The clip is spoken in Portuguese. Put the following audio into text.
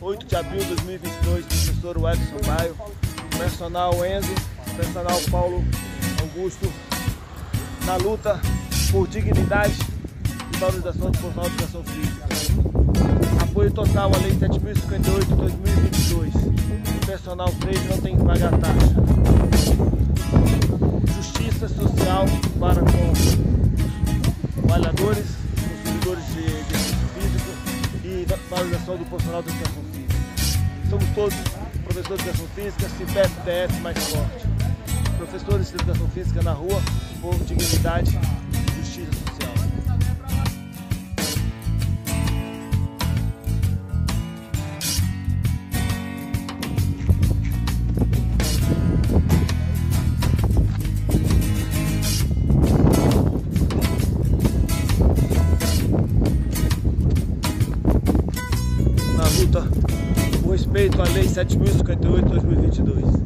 8 de abril de 2022, professor Edson Baio, personal Enzo, personal Paulo Augusto, na luta por dignidade e valorização do profissional de educação física. Apoio total à Lei 7.058 de 2022. O personal 3 não tem que pagar taxa. Justiça social para com trabalhadores, valorização do profissional de educação física. Somos todos professores de educação física, CIPEF, TF mais forte. Professores de educação física na rua, por dignidade Luta, por respeito à Lei 7.058 de 2022.